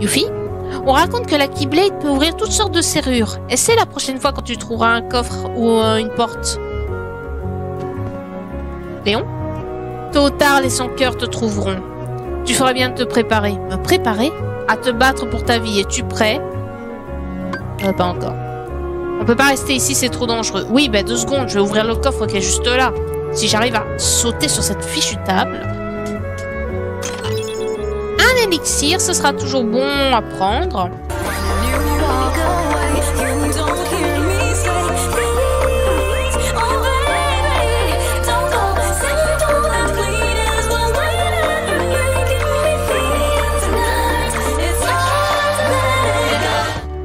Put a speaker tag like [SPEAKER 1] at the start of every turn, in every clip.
[SPEAKER 1] Yuffie On raconte que la Keyblade peut ouvrir toutes sortes de serrures. Essaie la prochaine fois quand tu trouveras un coffre ou une porte. Léon Tôt ou tard, les sans-cœurs te trouveront. Tu feras bien de te préparer. Me préparer À te battre pour ta vie. Es-tu prêt? Euh, Pas encore. On peut pas rester ici, c'est trop dangereux. Oui, ben deux secondes, je vais ouvrir le coffre qui est juste là. Si j'arrive à sauter sur cette fichue table. Ce sera toujours bon à prendre.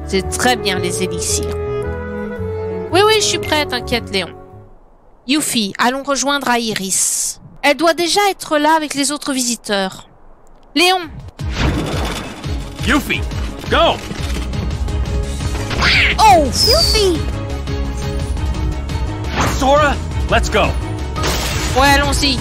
[SPEAKER 1] C'est très bien les élixirs. Oui, oui, je suis prête, t'inquiète, Léon. Yuffie, allons rejoindre Iris. Elle doit déjà être là avec les autres visiteurs. Léon,
[SPEAKER 2] Yuffie, go!
[SPEAKER 1] oh Yuffie
[SPEAKER 2] Sora, let's go!
[SPEAKER 1] Ouais, allons-y.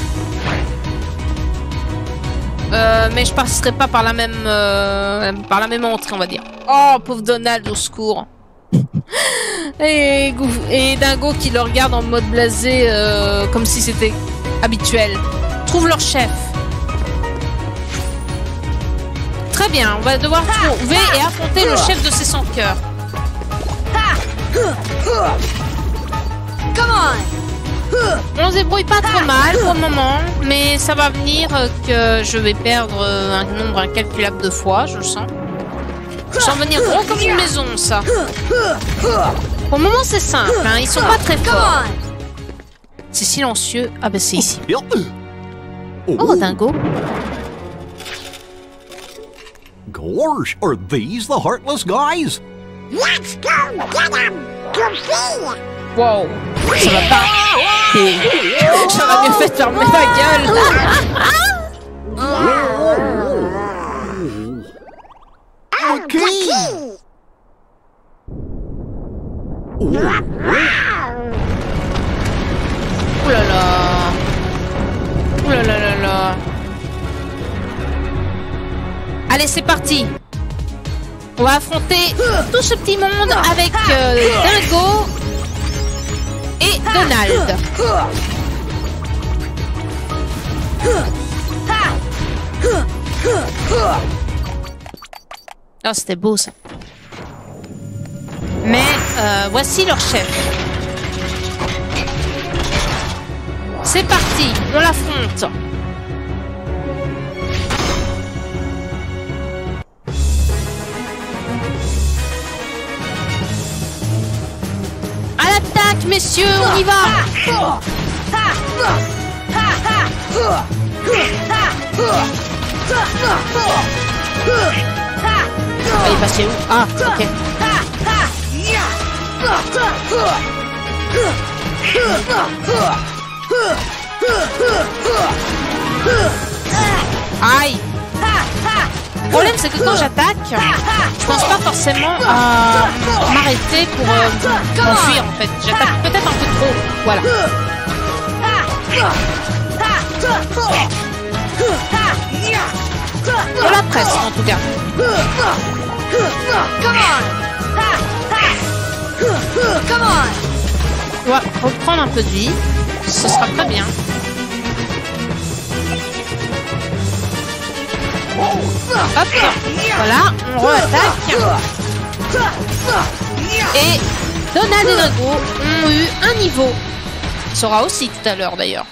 [SPEAKER 1] Euh, mais je passerai pas par la même euh, par la même entrée, on va dire. Oh, pauvre Donald, au secours. et, Dingo qui le regarde en mode blasé, euh, comme si c'était habituel. Trouve leur chef. Très bien, on va devoir trouver et affronter le chef de ces sans cœurs. On se débrouille pas trop mal pour le moment, mais ça va venir euh, que je vais perdre euh, un nombre incalculable de fois, je le sens. Je sens venir gros comme une maison, ça. Pour le moment, c'est simple, hein, ils sont pas très forts. C'est silencieux. Ah bah c'est ici. Oh, dingo.
[SPEAKER 3] Gorge, are these the heartless guys?
[SPEAKER 4] Let's go get him! Goofy!
[SPEAKER 1] Oh, oh, wow. Ça va pas. J'aurais mieux fait de fermer ma gueule.
[SPEAKER 4] Oh, Goofy!
[SPEAKER 1] Ouh là là. Ouh là là Allez, c'est parti. On va affronter tout ce petit monde avec euh, Dingo et Donald. Oh, c'était beau ça. Mais euh, voici leur chef. C'est parti, on l'affronte. L'attaque, messieurs, on y va. Il est passé où? Ah, ok. C'est que quand j'attaque, je pense pas forcément à m'arrêter pour euh, m'enfuir en fait. J'attaque peut-être un peu trop. Voilà. On la presse en tout cas. On va reprendre un peu de vie. Ce sera très bien. Hop, voilà, on re-attaque. Et Donald et Dingo ont eu un niveau. Sera aussi tout à l'heure d'ailleurs.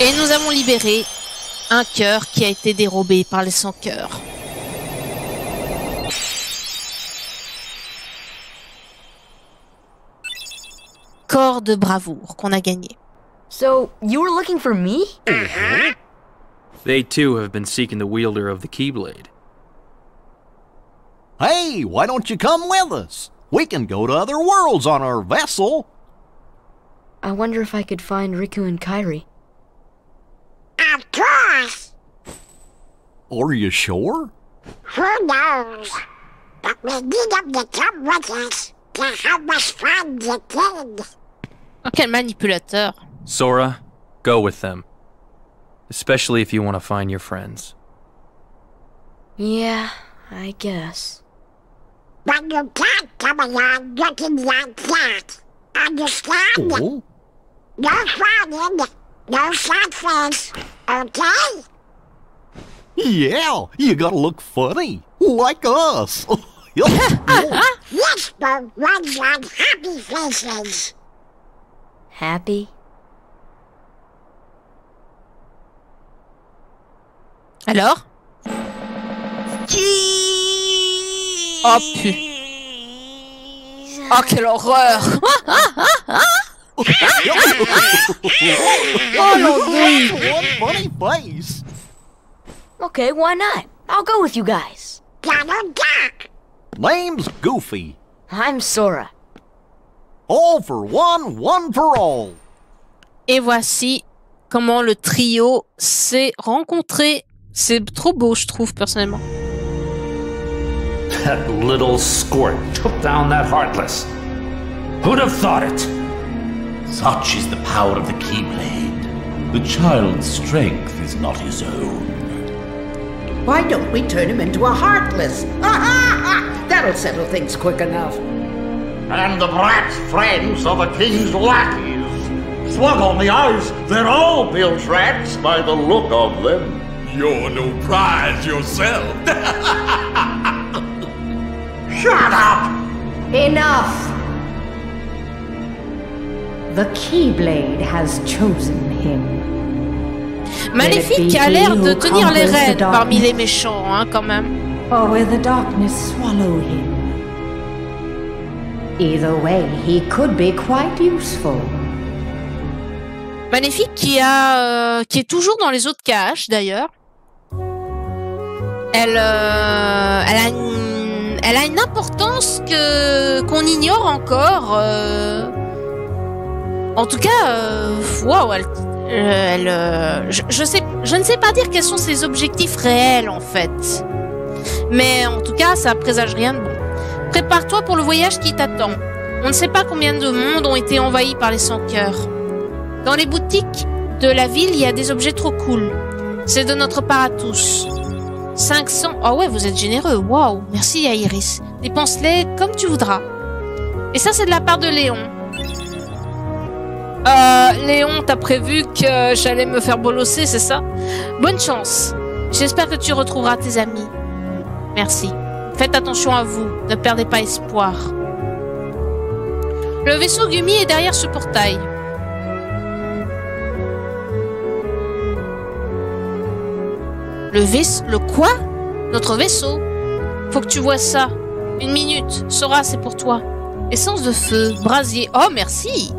[SPEAKER 1] Et nous avons libéré un cœur qui a été dérobé par les sans-cœurs. Corps de bravoure qu'on a gagné.
[SPEAKER 5] So, you were looking for me? Mm-hmm.
[SPEAKER 2] They too have been seeking the wielder of the Keyblade.
[SPEAKER 3] Hey, why don't you come with us? We can go to other worlds on our vessel.
[SPEAKER 5] I wonder if I could find Riku and Kairi.
[SPEAKER 4] Of course!
[SPEAKER 3] Are you sure?
[SPEAKER 4] Who knows? But we need him to come with us to help us find the kid.
[SPEAKER 1] Quel manipulateur.
[SPEAKER 2] Sora, go with them. Especially if you want to find your friends.
[SPEAKER 5] Yeah, I guess.
[SPEAKER 4] But you can't come along looking like that. Understand?
[SPEAKER 3] Oh,
[SPEAKER 4] No frowning, no sad face, okay?
[SPEAKER 3] yeah, you gotta look funny, like us.
[SPEAKER 4] Whisper runs on happy faces.
[SPEAKER 5] Happy?
[SPEAKER 1] Alors Oh pu. Oh quelle horreur
[SPEAKER 5] Oh, l'andouille!
[SPEAKER 3] What funny face.
[SPEAKER 5] Okay, why not? I'll go with you guys.
[SPEAKER 4] Donald Duck.
[SPEAKER 3] Name's Goofy.
[SPEAKER 5] I'm Sora.
[SPEAKER 3] All for one, one for all.
[SPEAKER 1] Et voici comment le trio s'est rencontré. C'est trop beau, je trouve, personnellement.
[SPEAKER 6] That little squirt took down that Heartless. Who'd have thought it?
[SPEAKER 7] Such is the power of the Keyblade. The child's strength is not his own.
[SPEAKER 8] Why don't we turn him into a heartless? Ah, ha ha! That'll settle things quick enough.
[SPEAKER 9] And the brat's friends are the king's lackeys. Slug on the eyes, they're all bilge rats by the look of them.
[SPEAKER 7] You're no prize yourself.
[SPEAKER 9] Shut up!
[SPEAKER 8] Enough! The Keyblade has chosen him.
[SPEAKER 1] Maléfique a l'air de tenir les rênes parmi les méchants, hein, quand même.
[SPEAKER 8] Or will the darkness swallow him? Either way, he could be quite useful.
[SPEAKER 1] Maléfique qui a, euh, qui est toujours dans les autres caches d'ailleurs. Elle, euh, elle a une, importance que qu'on ignore encore. euh. En tout cas, waouh, elle, je sais, je ne sais pas dire quels sont ses objectifs réels en fait. Mais en tout cas, ça présage rien de bon. Prépare-toi pour le voyage qui t'attend. On ne sait pas combien de mondes ont été envahis par les sans-cœurs. Dans les boutiques de la ville, il y a des objets trop cool. C'est de notre part à tous. 500. Oh ouais, vous êtes généreux. Waouh. Merci à Iris. Dépense-les comme tu voudras. Et ça, c'est de la part de Léon. Euh, Léon, t'as prévu que j'allais me faire bolosser, c'est ça? Bonne chance. J'espère que tu retrouveras tes amis. Merci. Faites attention à vous. Ne perdez pas espoir. Le vaisseau Gumi est derrière ce portail. Le vaisseau... Le quoi? Notre vaisseau Faut que tu vois ça. Une minute. Sora, c'est pour toi. Essence de feu. Brasier. Oh, merci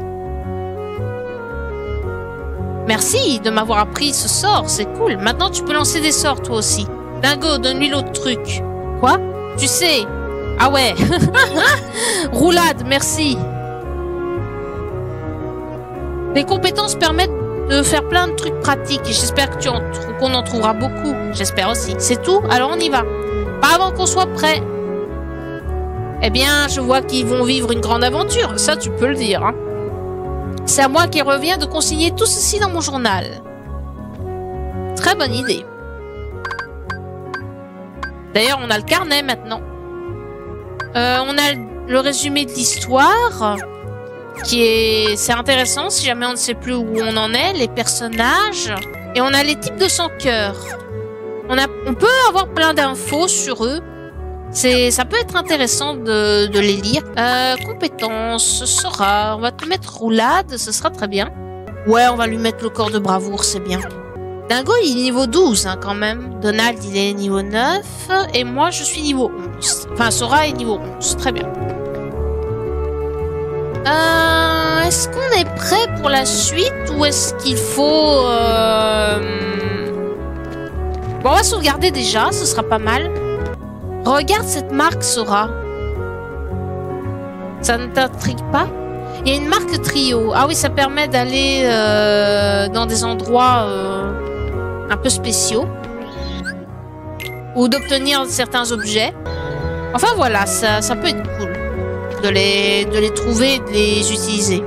[SPEAKER 1] Merci de m'avoir appris ce sort. C'est cool. Maintenant, tu peux lancer des sorts, toi aussi. Dingo, donne-lui l'autre truc. Quoi? Tu sais. Ah ouais. Roulade, merci. Les compétences permettent de faire plein de trucs pratiques et j'espère que qu'on en trouvera beaucoup. J'espère aussi. C'est tout Alors on y va. Pas avant qu'on soit prêt. Eh bien, je vois qu'ils vont vivre une grande aventure. Ça, tu peux le dire. hein. C'est à moi qui revient de consigner tout ceci dans mon journal. Très bonne idée. D'ailleurs, on a le carnet maintenant. Euh, on a le résumé de l'histoire qui est c'est intéressant si jamais on ne sait plus où on en est, les personnages et on a les types de sans cœur. On a on peut avoir plein d'infos sur eux. C'est ça peut être intéressant de, de les lire. Euh, compétences, Sora, on va te mettre roulade, ce sera très bien. Ouais, on va lui mettre le corps de bravoure, c'est bien. Dingo, il est niveau 12 hein, quand même. Donald, il est niveau 9 et moi je suis niveau 11. Enfin, Sora est niveau 11, très bien. Euh, est-ce qu'on est prêt pour la suite ou est-ce qu'il faut... euh, Bon, on va sauvegarder déjà, ce sera pas mal. Regarde cette marque, Sora. Ça ne t'intrigue pas? Il y a une marque trio. Ah oui, ça permet d'aller euh, dans des endroits un peu spéciaux. Ou d'obtenir certains objets. Enfin voilà, ça, ça peut être cool de les, de les trouver et de les utiliser.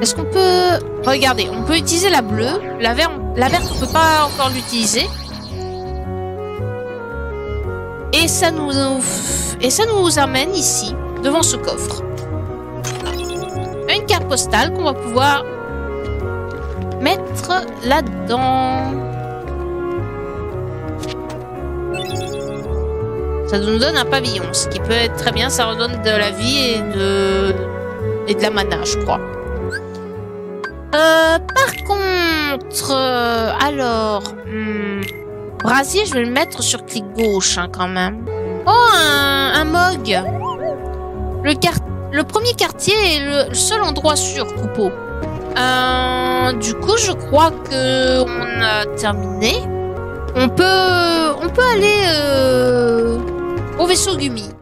[SPEAKER 1] Est-ce qu'on peut... Regardez, on peut utiliser la bleue. La, verte, la verte, on peut pas encore l'utiliser. Et ça nous... Et ça nous amène ici, devant ce coffre. Une carte postale qu'on va pouvoir mettre là-dedans. Ça nous donne un pavillon, ce qui peut être très bien. Ça redonne de la vie et de, et de la mana, je crois. Euh, par contre, euh, alors, hmm, brasier, je vais le mettre sur clic gauche hein, quand même. Oh, un, mog. Le, le premier quartier est le seul endroit sûr, Coupeau. Euh, du coup, je crois que on a terminé. On peut, on peut aller euh, au vaisseau Gumi.